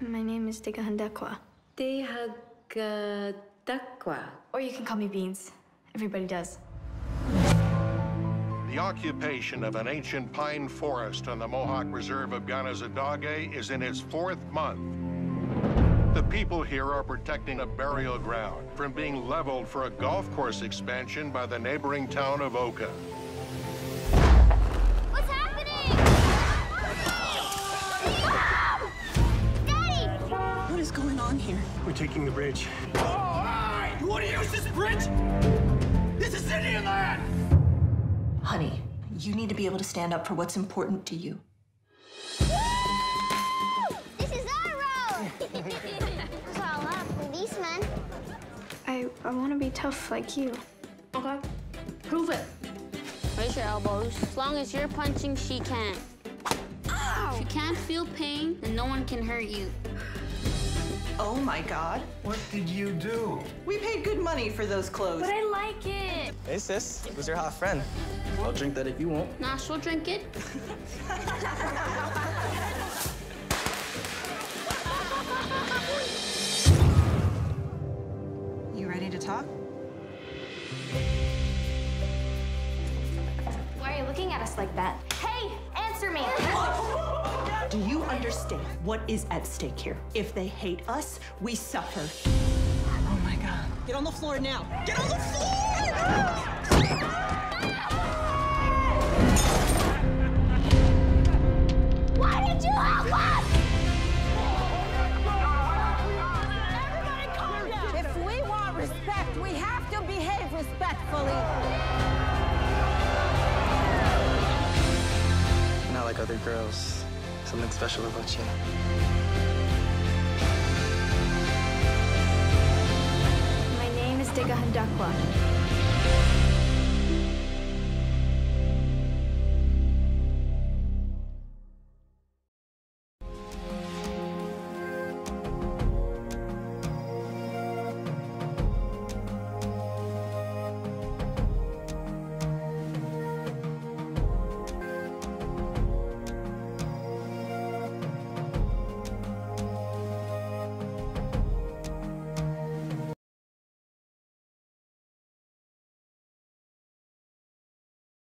My name is Tekehentahkhwa. Dihagadakwa. Or you can call me Beans. Everybody does. The occupation of an ancient pine forest on the Mohawk Reserve of Kanehsatake is in its fourth month. The people here are protecting a burial ground from being leveled for a golf course expansion by the neighboring town of Oka. On here? We're taking the bridge. Oh, hey! You want to use this bridge? This is Indian land! Honey, you need to be able to stand up for what's important to you. This is our road! It's all up, policeman. I, I want to be tough like you. Okay. Prove it. Raise your elbows. As long as you're punching, she can't. If you can't feel pain, then no one can hurt you. Oh my god. What did you do? We paid good money for those clothes. But I like it. Hey, sis. Who's your hot friend? I'll drink that if you won't. Nah, she'll drink it. You ready to talk? Why are you looking at us like that? Hey, answer me! Do you understand what is at stake here? If they hate us, we suffer. Oh my god. Get on the floor now. Get on the floor! Why did you help us? If we want respect, we have to behave respectfully. Not like other girls. Something special about you. My name is Tekehentahkhwa.